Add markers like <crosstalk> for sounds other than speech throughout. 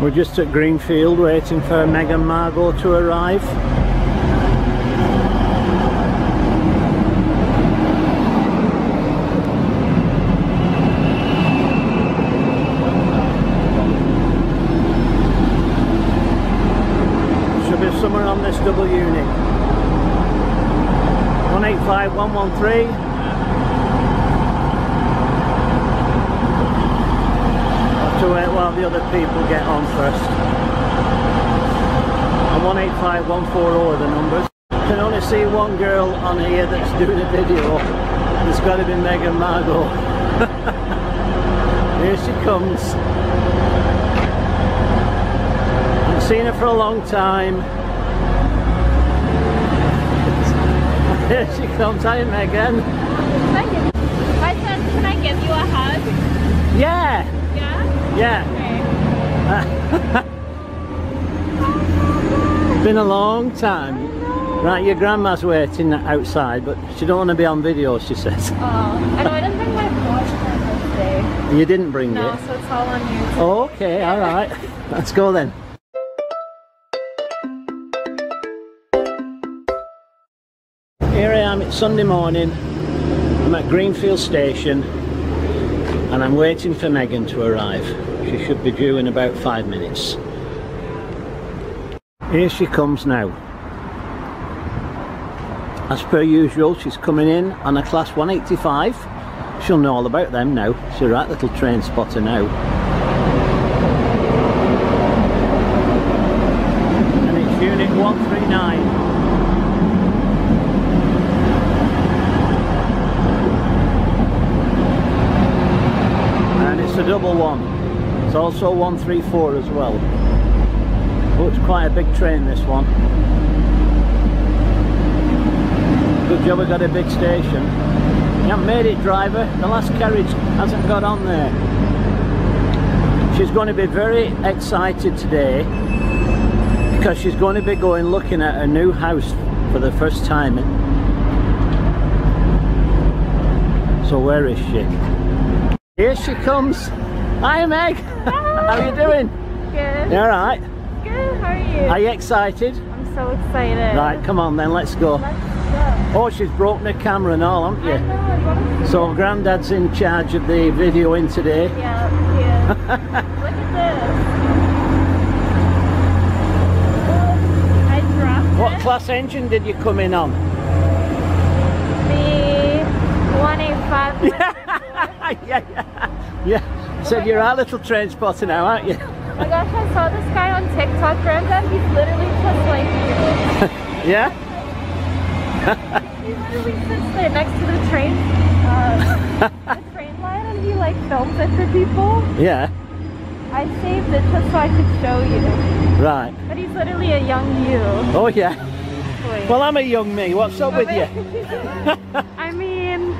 We're just at Greenfield waiting for Meg Margot to arrive. Should be somewhere on this double unit. 185113. Have to wait while the other people get on first. And 185140 are the numbers. I can only see one girl on here that's doing a video. It's got to be Megan Margot. <laughs> here she comes. I've seen her for a long time. <laughs> Here she comes. Hi Megan. Can I give, I can I give you a hug? Yeah, Yeah? yeah. Okay. <laughs> Been a long time. Right, your grandma's waiting outside, but she don't want to be on video, she says. Oh, I know I didn't bring my phone today. You didn't bring No, it? so it's all on you. Okay, alright. <laughs> Let's go then. Here I am, it's Sunday morning. I'm at Greenfield Station and I'm waiting for Megan to arrive. She should be due in about five minutes. Here she comes now. As per usual, she's coming in on a class 185. She'll know all about them now. She's a right little train spotter now. and it's unit 139. And it's a double one. It's also 134 as well. Oh, it's quite a big train this one. Good job we got a big station. You haven't made it driver, the last carriage hasn't got on there. She's going to be very excited today because she's going to be going looking at a new house for the first time. So where is she? Here she comes. Hi Meg. How are you doing? Good. You alright? Good. How are you? Are you excited? I'm so excited. Right, come on then, let's go. Let's go. Oh, she's broken her camera and all, haven't I you? know. I want So Grandad's in charge of the video in today. Yeah. Yeah. <laughs> Look at this. I dropped What it. class engine did you come in on? The 185. <laughs> yeah, yeah, yeah. So you're our little train spotter now, aren't you? Oh my gosh, I saw this guy on TikTok, Granddad. He's literally just like you. <laughs> Yeah? He literally sits there next to the train, uh, the train line, and he like films it for people. Yeah. I saved it just so I could show you. Right. But he's literally a young you. Oh yeah. Wait. Well, I'm a young me. What's up with you? <laughs> <laughs> I mean,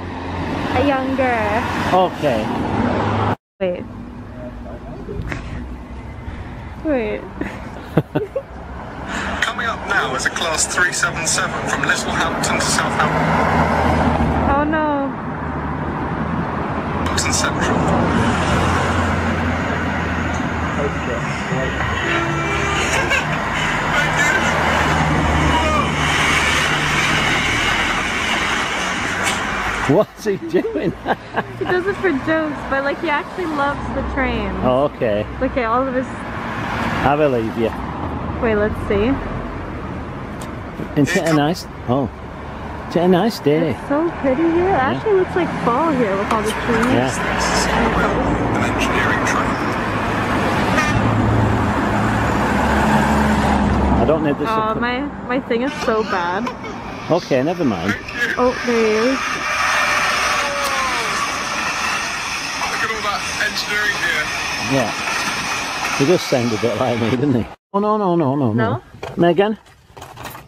a younger. Okay. Wait. Wait. Coming up now is a Class 377 from Littlehampton to Southampton Oh no. Central. <laughs> What's he doing? He does it for jokes, but like he actually loves the train. Oh, okay. Look at all of his. I believe you. Wait, let's see. Isn't it a nice? Oh, it's a nice day. So pretty here. It actually looks like fall here with all the trees. Yeah. An engineering train. I don't need this. Oh, my my thing is so bad. Okay, never mind. Oh, there he is. Look at all that engineering gear. Yeah. He does sound a bit like me, doesn't he? Oh no no no no No? Megan,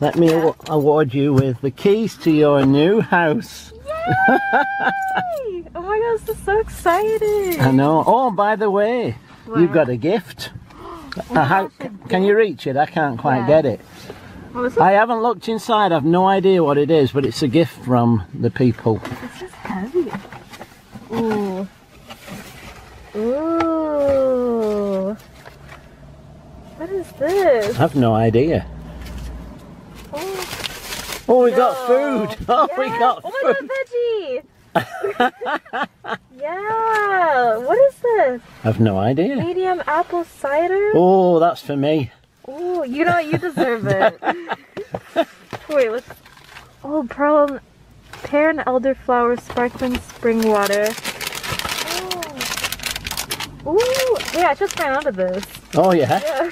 let me awa- award you with the keys to your new house. Yay! Oh my gosh, this is so exciting. I know. Oh, by the way, you've got a gift. <gasps> Uh, how, can you reach it? I can't quite Yeah. get it. Well, I haven't looked inside. I've no idea what it is, but it's a gift from the people. this is heavy. Ooh. Ooh. What is this? I have no idea. Oh, Oh, we got food. <laughs> Oh, we Yeah. got Oh my food. god, veggie! <laughs> yeah. What is this? I have no idea. Medium apple cider? Oh, that's for me. Oh, you know? You deserve it. <laughs> Wait, what's. Oh, pearl, pear and elderflower sparkling spring water. Oh. Ooh, yeah, I just ran out of this. Oh, yeah. Yeah.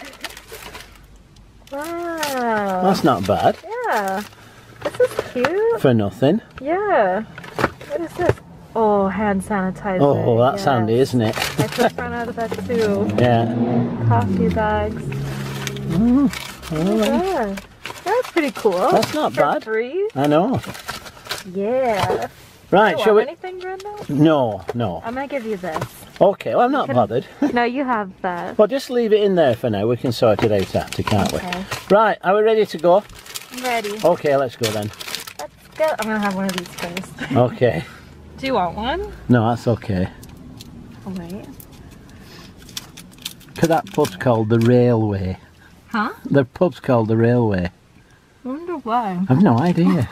Wow. That's not bad. Yeah. This is cute. For nothing. Yeah. What is this? Oh, hand sanitizer. Oh, that's yes. handy, isn't it? I just ran out of that too. <laughs> Yeah. Coffee bags. Mm, Oh, yeah. That's pretty cool. That's not For bad. Free? I know. Yeah. Right, shall we? anything, Brenda? No, no. I'm gonna give you this. Okay, well, I'm not bothered. <laughs> No, you have that. Well, just leave it in there for now. We can sort it out after, can't we? Okay. Right, are we ready to go? I'm ready. Okay, let's go then. Let's go. I'm gonna have one of these first. <laughs> Okay. Do you want one? No, that's okay. Oh, wait. Cause that pub's called the Railway. Huh? The pub's called the Railway. I wonder why. I've no idea.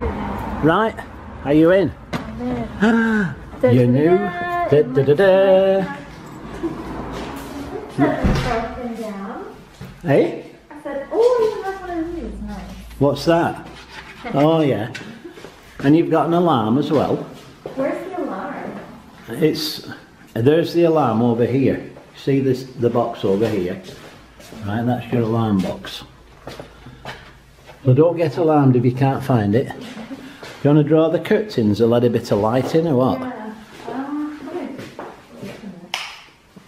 <laughs> right, are you in? I'm in? <gasps> <gasps> you knew. Da, da, da, da. Hey, I said, oh, you have one of these. Nice. what's that? <laughs> Oh yeah, and you've got an alarm as well. Where's the alarm? It's there's the alarm over here. See this the box over here? Right, that's your alarm box. So don't get alarmed if you can't find it. Do you want to draw the curtains a little bit of light in or what? Um, okay.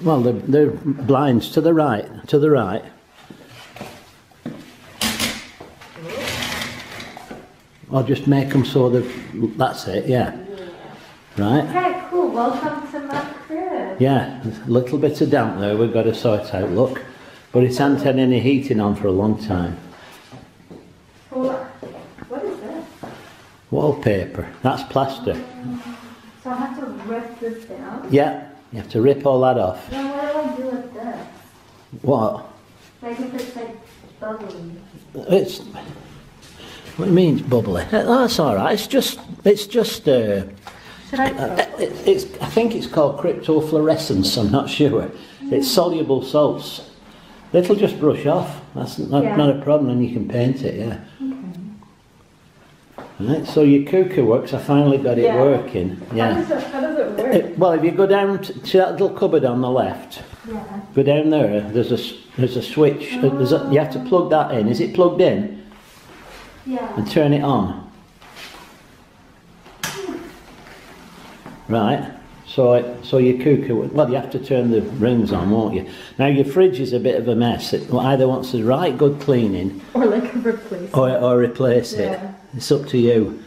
Well, they're, they're blinds to the right, to the right. Or just make them so that that's it, yeah. Right? Okay, cool. Welcome to my crib. Yeah, a little bit of damp there we've got to sort out, look. But it hasn't had any heating on for a long time. What is this? Wallpaper, that's plaster. So I have to rip this down? Yeah, you have to rip all that off. Then what do I do with this? What? Like if it's like bubbly. It's what it means bubbly. Uh, That's all right. It's just it's just uh, Should I? it, it's I think it's called cryptoflorescence. I'm not sure. It's soluble salts. It'll just brush off. That's not, Yeah. not a problem, and you can paint it. Yeah. Right. So your cooker works. I finally got it Yeah. working. Yeah. it, how does it work? It- well, if you go down to, that little cupboard on the left, yeah. go down there. There's a there's a switch. uh, There's a, you have to plug that in. Is it plugged in? Yeah. and turn it on. Right. So it, so your would- well, you have to turn the rings on, won't you? Now your fridge is a bit of a mess. It either wants a right good cleaning Or like a replace. or, or replace it. It's up to you.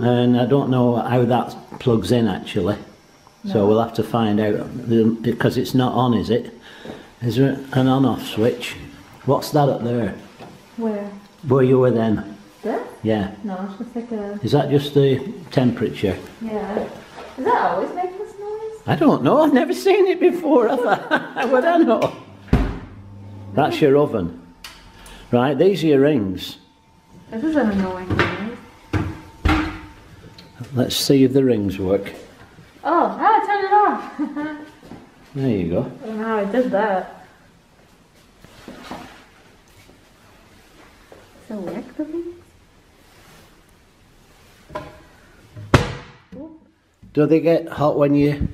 And I don't know how that plugs in actually. So we'll have to find out um, because it's not on, is it? Is there an on-off switch? What's that up there? Where? Where you were then? This? Yeah. No, it's just like a. Is that just the temperature? Yeah. Does that always make this noise? I don't know. I've never seen it before. Have I? How <laughs> would I know? That's your oven. Right, these are your rings. This is an annoying noise. Let's see if the rings work. Oh, ah, turn it off. <laughs> There you go. I don't know how I did that. So work the things? Do they get hot when you...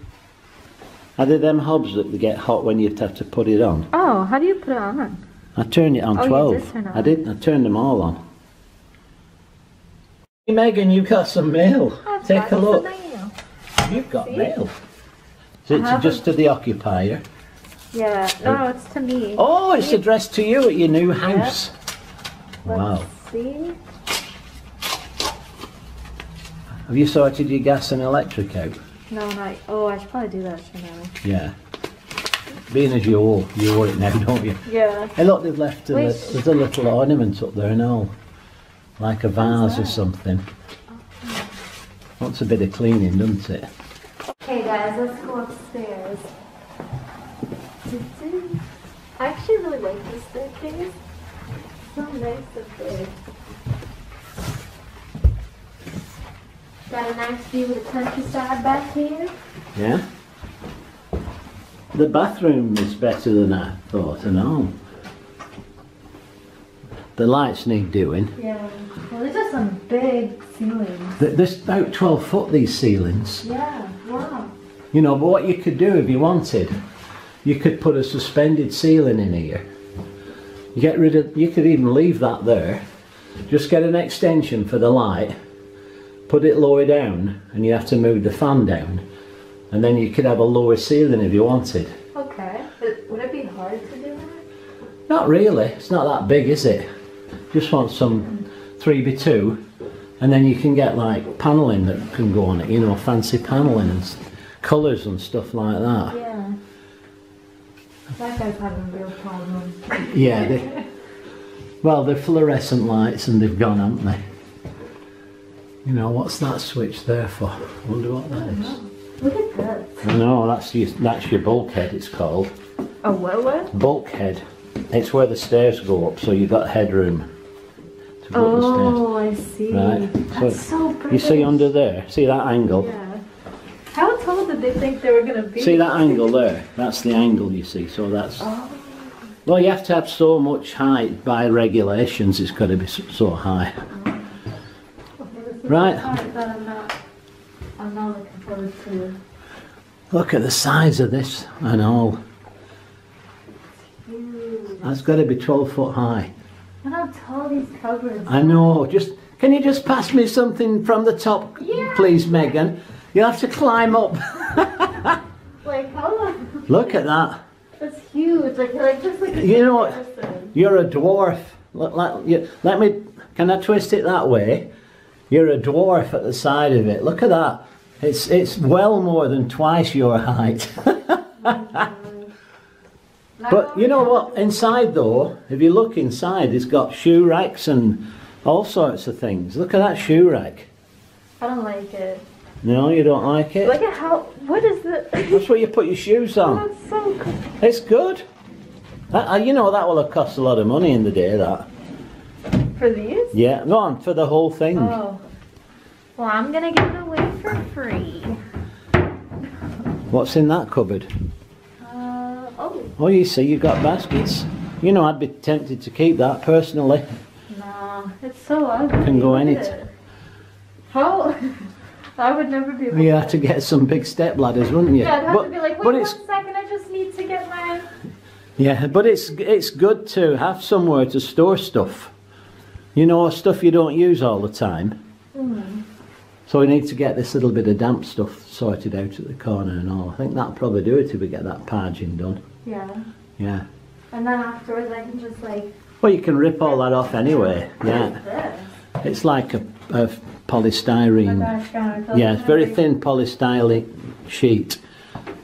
Are they them hobs that they get hot when you have to put it on? Oh, how do you put it on? I turned it on Oh, you 12. did turn it I on. did. I turned them all on. Hey, Megan, you've got some mail. Take a look. You've got See? mail. Is it haven't- just to the occupier? Yeah, no, no, it's to me. Oh, it's addressed to you at your new house. Let's Wow. see. Have you sorted your gas and electric out? No, not. Oh, I should probably do that, shouldn't I? Yeah. Being as you owe, you owe it now, <laughs> don't you? Yeah. Hey, look, they've left a, Wait. there's a little ornament up there and all. Like a vase or something. Wants a bit of cleaning, doesn't it? Okay, guys, let's go upstairs. I actually really like this staircase. So nice up there. Got a nice view of the countryside back here. Yeah. The bathroom is better than I thought and all. The lights need doing. Yeah. Well, these are some big ceilings. Th- There's about 12 foot these ceilings. Yeah. Wow. You know, but what you could do if you wanted, you could put a suspended ceiling in here. You get rid of, you could even leave that there. Just get an extension for the light, put it lower down, and you have to move the fan down. And then you could have a lower ceiling if you wanted. Okay. But would it be hard to do that? Not really, it's not that big, is it? Just want some 3x2, and then you can get like paneling that can go on it, you know, fancy paneling and colours and stuff like that. Yeah. That guy's having real problems. Yeah, they, well, they're fluorescent lights and they've gone, haven't they? You know, what's that switch there for? I wonder what that is. Look at that. I know, that's your, that's your bulkhead, it's called. A what what? Bulkhead. It's where the stairs go up, so you've got headroom to go up the stairs. Oh, I see. Right. That's so, pretty. You see under there, see that angle? Yeah. How tall did they think they were gonna be? See that angle there? That's the angle you see, so that's... Oh. Well, you have to have so much height by regulations, it's got to be so, so high. Oh. Right. Part that I'm not. I'm not looking forward to. Look at the size of this and all. That's got to be 12 foot high. Look how tall these cupboards. I know, just... Can you just pass me something from the top, Yeah. please, Megan? You'll have to climb up. <laughs> Like how long? Look at that. That's huge. Like like just like You know person. You're a dwarf. Let, let, you, let me. Can I twist it that way? You're a dwarf at the side of it. Look at that. It's it's well more than twice your height. <laughs> but you know what? Inside though, if you look inside, it's got shoe racks and all sorts of things. Look at that shoe rack. I don't like it. No, you don't like it. Look at how. What is the? <laughs> That's where you put your shoes on. That's so cool. It's good. That, uh, you know that will have cost a lot of money in the day. That. For these? Yeah, go on for the whole thing. Oh. Well, I'm gonna give it away for free. What's in that cupboard? Oh. Oh, you see, you've got baskets. You know, I'd be tempted to keep that personally. No, it's so ugly. Can go in it. How? <laughs> I would never be able You to. have to get some big step ladders, wouldn't you? Yeah, I'd have but, to be like, wait one it's I just need to get my. yeah, but it's it's good to have somewhere to store stuff. You know, stuff you don't use all the time. Mm. So we need to get this little bit of damp stuff sorted out at the corner and all. I think that'll probably do it if we get that parging done. Yeah. Yeah. And then afterwards, I can just like. Well, you can rip all that off anyway. Yeah. It's like a, a Oh polystyrene. God, Yeah, it's very thin polystyrene sheet.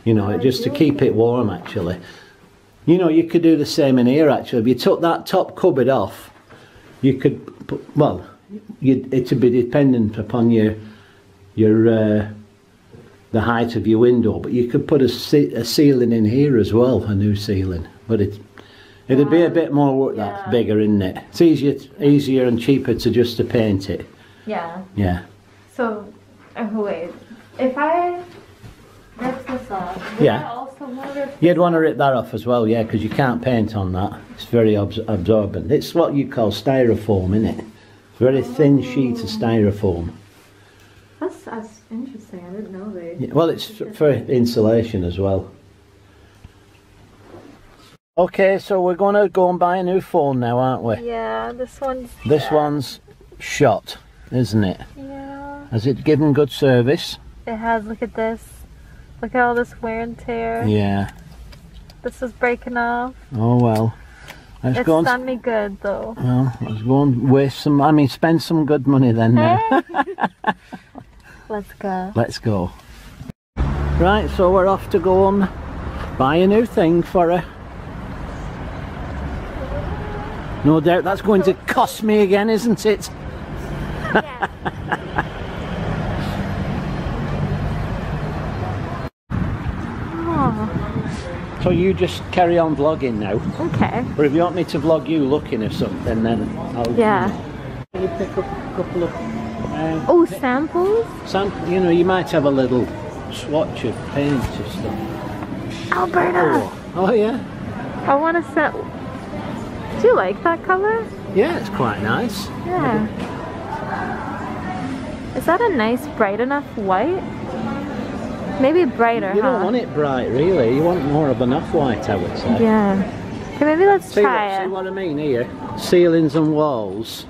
You know, it just to keep it warm actually. You know, you could do the same in here actually. If you took that top cupboard off, you could put, well, you, it would be dependent upon your your uh, the height of your window, but you could put a, ce- a ceiling in here as well, a new ceiling. But it it'd be a bit more work. That's bigger, isn't it? It's easier easier and cheaper to just to paint it. Yeah. Yeah. So, uh, wait. If I rip this off, would Yeah. I also want to You'd want to rip that off as well, yeah, because you can't paint on that. It's very absorbent. It's what you call styrofoam, isn't it? Very thin sheet of styrofoam. That's, that's interesting. I didn't know they. Yeah, Well, it's for insulation as well. Okay, so we're going to go and buy a new phone now, aren't we? Yeah, this one's. This one's shot, isn't it? Yeah. Has it given good service? It has. Look at this. Look at all this wear and tear. Yeah. This is breaking off. Oh well. Let's It's go and done me good though. well, let's go and waste some. I mean, spend some good money then. Now. <laughs> Let's go. Let's go. Right, so we're off to go and buy a new thing for her. No doubt that's going to cost me again, isn't it? Oh, <laughs> So you just carry on vlogging now. Okay. Or if you want me to vlog you looking at something, then I'll. Yeah. Can you pick up a couple of. Uh, Oh, samples? some, you know, you might have a little swatch of paint or stuff. Alberta! Oh, oh yeah. I want to set. Do you like that color? Yeah, it's quite nice. Yeah. Is that a nice, bright enough white? Maybe brighter, You huh? don't want it bright, really. You want more of an off-white, I would say. Yeah. Okay, maybe let's See, try what, see what I mean here? Ceilings and walls,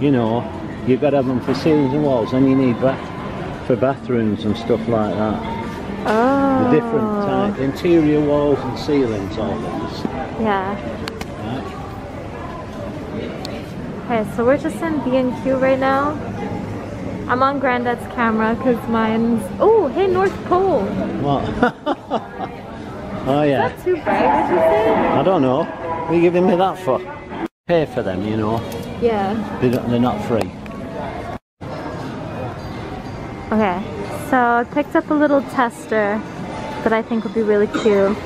you know, you've got to have them for ceilings and walls, and you need bath for bathrooms and stuff like that. Oh. The different ah. type, interior walls and ceilings, all these. Yeah. Right? Okay, so we're just in B&Q right now. I'm on Granddad's camera because mine's... Oh, hey, North Pole. What? <laughs> oh yeah. Not too bright, would you say? I don't know. What are you giving me that for? Pay for them, you know. Yeah. They're not free. Okay, so I picked up a little tester that I think would be really cute.